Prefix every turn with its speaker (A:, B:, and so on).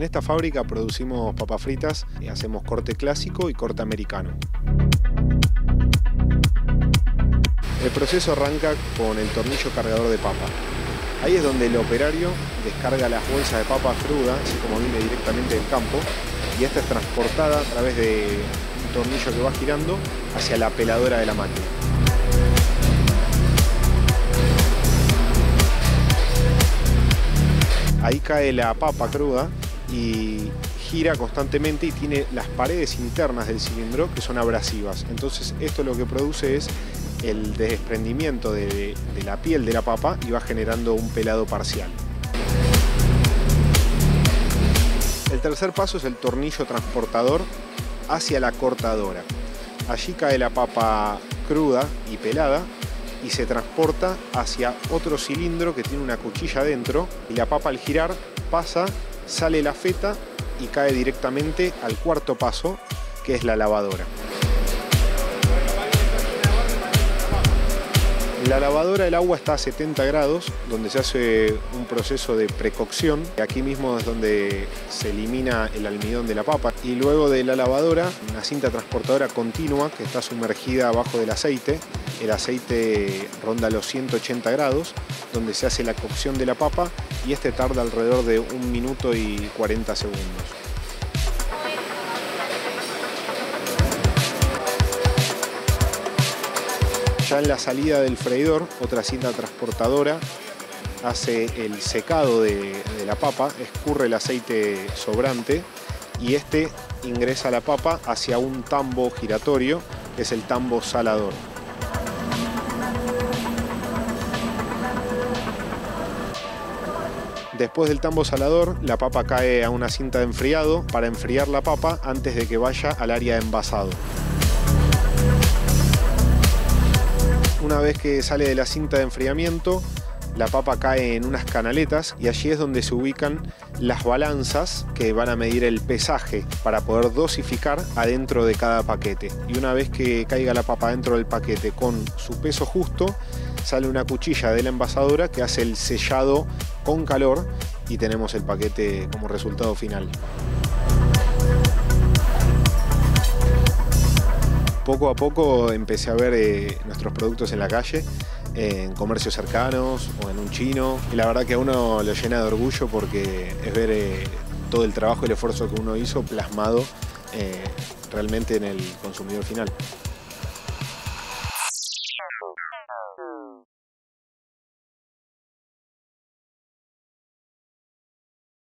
A: En esta fábrica producimos papas fritas y hacemos corte clásico y corte americano. El proceso arranca con el tornillo cargador de papa. Ahí es donde el operario descarga las bolsas de papa cruda, así como viene directamente del campo, y esta es transportada a través de un tornillo que va girando hacia la peladora de la máquina. Ahí cae la papa cruda y gira constantemente y tiene las paredes internas del cilindro que son abrasivas. Entonces esto lo que produce es el desprendimiento de, de la piel de la papa y va generando un pelado parcial. El tercer paso es el tornillo transportador hacia la cortadora. Allí cae la papa cruda y pelada y se transporta hacia otro cilindro que tiene una cuchilla dentro y la papa al girar pasa, sale la feta y cae directamente al cuarto paso que es la lavadora. La lavadora el agua está a 70 grados, donde se hace un proceso de precocción. Aquí mismo es donde se elimina el almidón de la papa. Y luego de la lavadora, una cinta transportadora continua que está sumergida abajo del aceite. El aceite ronda los 180 grados, donde se hace la cocción de la papa y este tarda alrededor de un minuto y 40 segundos. Ya en la salida del freidor, otra cinta transportadora hace el secado de, de, la papa, escurre el aceite sobrante y este ingresa la papa hacia un tambo giratorio, que es el tambo salador. Después del tambo salador, la papa cae a una cinta de enfriado para enfriar la papa antes de que vaya al área de envasado. Una vez que sale de la cinta de enfriamiento, la papa cae en unas canaletas y allí es donde se ubican las balanzas que van a medir el pesaje para poder dosificar adentro de cada paquete. Y una vez que caiga la papa dentro del paquete con su peso justo, sale una cuchilla de la envasadora que hace el sellado con calor y tenemos el paquete como resultado final. Poco a poco empecé a ver eh, nuestros productos en la calle, eh, en comercios cercanos o en un chino. Y la verdad que a uno lo llena de orgullo porque es ver eh, todo el trabajo y el esfuerzo que uno hizo plasmado realmente en el consumidor final.